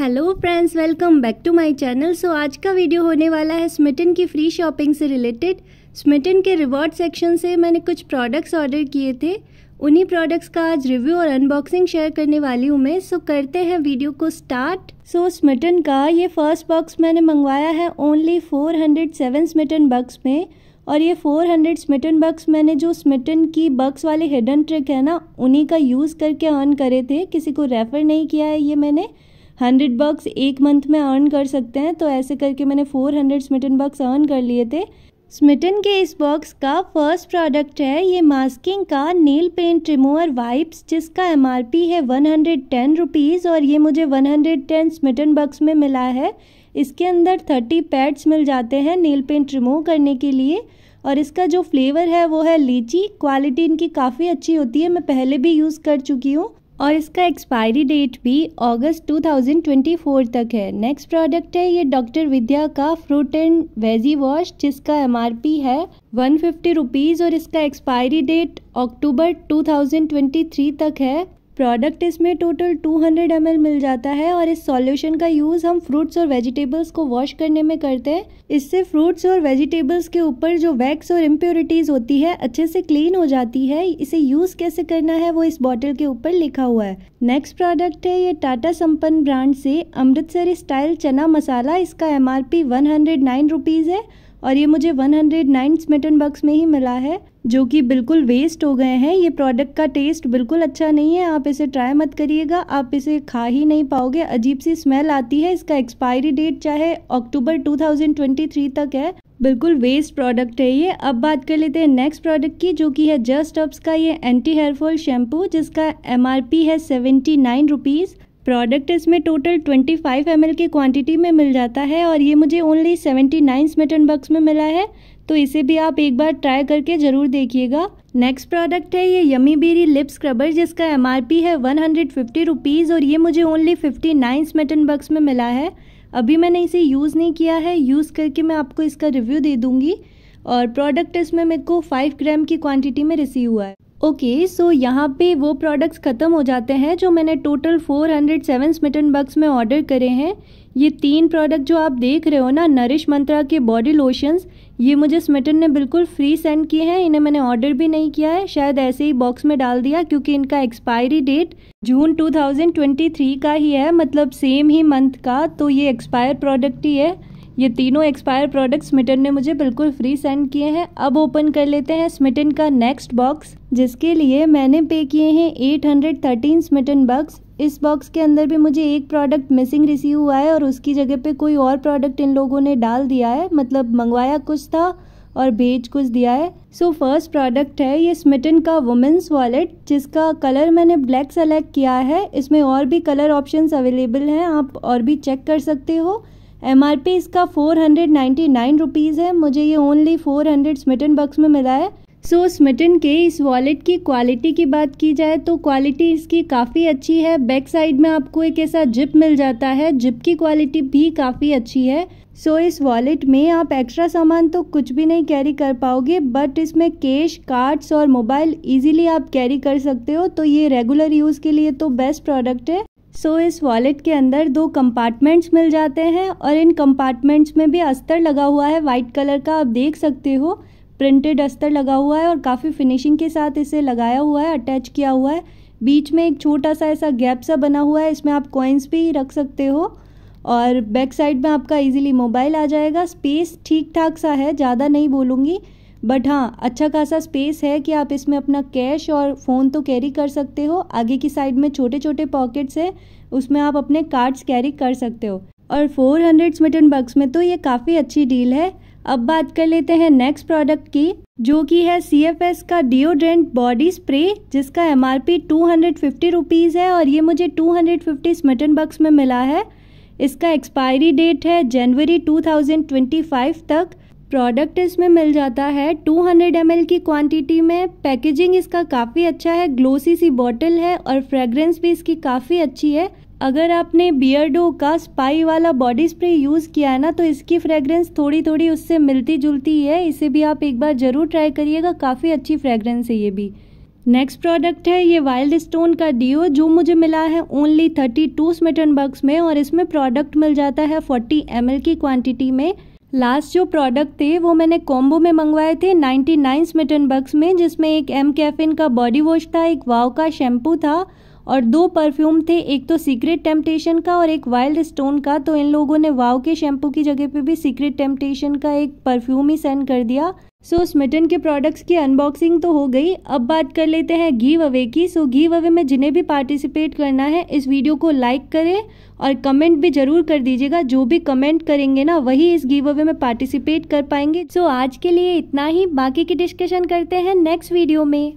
Hello friends welcome back to my channel so आज का video होने वाला है स्मिटन की फ्री शॉपिंग से रिलेटेड स्मिटन के रिवॉर्ड सेक्शन से मैंने कुछ प्रोडक्ट्स ऑर्डर किए थे। उन्हीं प्रोडक्ट्स का आज रिव्यू और अनबॉक्सिंग शेयर करने वाली हूँ मैं। सो करते हैं वीडियो को स्टार्ट सो so, स्मिटन का ये फ़र्स्ट बॉक्स मैंने मंगवाया है only four hundred seven Smytten bucks में। और ये 400 स्मिटन बक्स मैंने जो स्मिटन की बक्स वाले हिडन ट्रिक है ना उन्हीं का यूज़ करके अर्न करे थे। किसी को रेफ़र नहीं किया है ये मैंने। हंड्रेड बक्स एक मंथ में अर्न कर सकते हैं तो ऐसे करके मैंने four hundred Smytten bucks earn कर लिए थे। स्मिटन के इस बॉक्स का फ़र्स्ट प्रोडक्ट है, ये मास्किंग का नेल पेंट रिमूवर वाइप्स जिसका एमआरपी है वन हंड्रेड टेन रुपीज़ और ये मुझे one hundred ten Smytten bucks में मिला है। इसके अंदर थर्टी पैड्स मिल जाते हैं नेल पेंट रिमूव करने के लिए और इसका जो फ्लेवर है वो है लीची। क्वालिटी इनकी काफ़ी अच्छी होती है, मैं पहले भी यूज़ कर चुकी हूँ। और इसका एक्सपायरी डेट भी अगस्त 2024 तक है। नेक्स्ट प्रोडक्ट है, ये डॉक्टर विद्या का फ्रूट एंड वेजी वॉश जिसका एमआरपी है वन फिफ्टी रुपीज़ और इसका एक्सपायरी डेट अक्टूबर 2023 तक है। प्रोडक्ट इसमें टोटल 200 हंड्रेड मिल जाता है और इस सॉल्यूशन का यूज़ हम फ्रूट्स और वेजिटेबल्स को वॉश करने में करते हैं। इससे फ्रूट्स और वेजिटेबल्स के ऊपर जो वैक्स और इम्प्योरिटीज़ होती है, अच्छे से क्लीन हो जाती है। इसे यूज़ कैसे करना है, वो इस बॉटल के ऊपर लिखा हुआ है। नेक्स्ट प्रोडक्ट है ये टाटा संपन्न ब्रांड से अमृतसरी स्टाइल चना मसाला। इसका एम आर पी है। और ये मुझे 109 स्मिटन बक्स में ही मिला है, जो कि बिल्कुल वेस्ट हो गए हैं। ये प्रोडक्ट का टेस्ट बिल्कुल अच्छा नहीं है। आप इसे ट्राई मत करिएगा। आप इसे खा ही नहीं पाओगे। अजीब सी स्मेल आती है। इसका एक्सपायरी डेट चाहे अक्टूबर 2023 तक है। बिल्कुल वेस्ट प्रोडक्ट है ये। अब बात कर लेते हैं नेक्स्ट प्रोडक्ट की, जो कि है जस्ट अप्स का। ये एंटी हेयर फॉल शैम्पू जिसका एमआरपी है सेवेंटी नाइन रुपीज़ प्रोडक्ट इसमें टोटल 25 फाइव एम की क्वांटिटी में मिल जाता है और ये मुझे ओनली 79 नाइन स्मिटन बक्स में मिला है। तो इसे भी आप एक बार ट्राई करके ज़रूर देखिएगा। नेक्स्ट प्रोडक्ट है ये यमी बेरी लिप स्क्रबर जिसका एमआरपी है वन हंड्रेड और ये मुझे only fifty nine Smytten bucks में मिला है। अभी मैंने इसे यूज़ नहीं किया है यूज़ करके मैं आपको इसका रिव्यू दे दूँगी। और प्रोडक्ट इसमें मेरे को फाइव ग्राम की क्वान्टिटी में रिसीव हुआ है। ओके सो यहाँ पे वो प्रोडक्ट्स ख़त्म हो जाते हैं जो मैंने total 407 hundred seven Smytten bucks में ऑर्डर करे हैं। ये तीन प्रोडक्ट जो आप देख रहे हो ना नरिश मंत्रा के बॉडी लोशंस ये मुझे स्मिटन ने बिल्कुल फ्री सेंड किए हैं। इन्हें मैंने ऑर्डर भी नहीं किया है। शायद ऐसे ही बॉक्स में डाल दिया, क्योंकि इनका एक्सपायरी डेट जून 2023 का ही है मतलब सेम ही मंथ का तो ये एक्सपायर प्रोडक्ट ही है। ये तीनों एक्सपायर प्रोडक्ट स्मिटन ने मुझे बिल्कुल फ्री सेंड किए हैं। अब ओपन कर लेते हैं स्मिटन का नेक्स्ट बॉक्स जिसके लिए मैंने पे किए हैं 813 स्मिटन बक्स इस बॉक्स के अंदर भी मुझे एक प्रोडक्ट मिसिंग रिसीव हुआ है और उसकी जगह पे कोई और प्रोडक्ट इन लोगों ने डाल दिया है। मतलब मंगवाया कुछ था और भेज कुछ दिया है। सो फ़र्स्ट प्रोडक्ट है ये स्मिटन का वुमेंस वॉलेट जिसका कलर मैंने ब्लैक सेलेक्ट किया है। इसमें और भी कलर ऑप्शंस अवेलेबल हैं, आप और भी चेक कर सकते हो। एम आर पी इसका four hundred ninety nine rupees है। मुझे ये only four hundred Smytten bucks में मिला है। सो so, स्मिटन के इस वॉलेट की क्वालिटी की बात की जाए तो क्वालिटी इसकी काफ़ी अच्छी है। बैक साइड में आपको एक ऐसा जिप मिल जाता है। जिप की क्वालिटी भी काफ़ी अच्छी है। सो so, इस वॉलेट में आप एक्स्ट्रा सामान तो कुछ भी नहीं कैरी कर पाओगे बट इसमें कैश कार्ड्स और मोबाइल इजीली आप कैरी कर सकते हो। तो ये रेगुलर यूज़ के लिए तो बेस्ट प्रोडक्ट है। सो so, इस वॉलेट के अंदर दो कंपार्टमेंट्स मिल जाते हैं और इन कंपार्टमेंट्स में भी अस्तर लगा हुआ है। वाइट कलर का आप देख सकते हो। प्रिंटेड अस्तर लगा हुआ है और काफ़ी फिनिशिंग के साथ इसे लगाया हुआ है अटैच किया हुआ है। बीच में एक छोटा सा ऐसा गैप सा बना हुआ है। इसमें आप कॉइन्स भी रख सकते हो और बैक साइड में आपका इजीली मोबाइल आ जाएगा। स्पेस ठीक ठाक सा है ज़्यादा नहीं बोलूँगी। बट हाँ अच्छा खासा स्पेस है कि आप इसमें अपना कैश और फ़ोन तो कैरी कर सकते हो। आगे की साइड में छोटे छोटे पॉकेट्स है, उसमें आप अपने कार्ड्स कैरी कर सकते हो। और 400 हंड्रेड स्मिटन बक्स में तो ये काफ़ी अच्छी डील है। अब बात कर लेते हैं नेक्स्ट प्रोडक्ट की, जो कि है सी एफ़ एस का डिओड्रेंट बॉडी स्प्रे जिसका M R P two hundred fifty rupees है और ये मुझे two hundred fifty Smytten bucks में मिला है। इसका एक्सपायरी डेट है जनवरी टू थाउज़ेंड ट्वेंटी फाइव तक। प्रोडक्ट इसमें मिल जाता है 200 हंड्रेड की क्वांटिटी में। पैकेजिंग इसका काफ़ी अच्छा है ग्लोसी सी बॉटल है और फ्रेग्रेंस भी इसकी काफ़ी अच्छी है। अगर आपने बियर्डो का स्पाई वाला बॉडी स्प्रे यूज़ किया है ना तो इसकी फ्रेग्रेंस थोड़ी थोड़ी उससे मिलती जुलती है। इसे भी आप एक बार ज़रूर ट्राई करिएगा, काफ़ी अच्छी फ्रेग्रेंस है ये भी। नेक्स्ट प्रोडक्ट है ये वाइल्ड स्टोन का डिओ जो मुझे मिला है only thirty two Smytten bucks में और इसमें प्रोडक्ट मिल जाता है फोर्टी एम की क्वांटिटी में। लास्ट जो प्रोडक्ट थे, वो मैंने कॉम्बो में मंगवाए थे 99 स्मिटन बक्स में, जिसमें एक एम कैफिन का बॉडी वॉश था, एक वाव का शैम्पू था और दो परफ्यूम थे एक तो सीक्रेट टेम्पटेशन का और एक वाइल्ड स्टोन का। तो इन लोगों ने वाव के शैम्पू की जगह पे भी सीक्रेट टेम्पटेशन का एक परफ्यूम ही सेंड कर दिया। सो so, स्मिटन के प्रोडक्ट्स की अनबॉक्सिंग तो हो गई। अब बात कर लेते हैं गिव अवे की। सो गिव अवे में जिन्हें भी पार्टिसिपेट करना है इस वीडियो को लाइक करें और कमेंट भी ज़रूर कर दीजिएगा। जो भी कमेंट करेंगे ना वही इस गिव अवे में पार्टिसिपेट कर पाएँगे। सो so, आज के लिए इतना ही। बाकी की डिस्कशन करते हैं नेक्स्ट वीडियो में।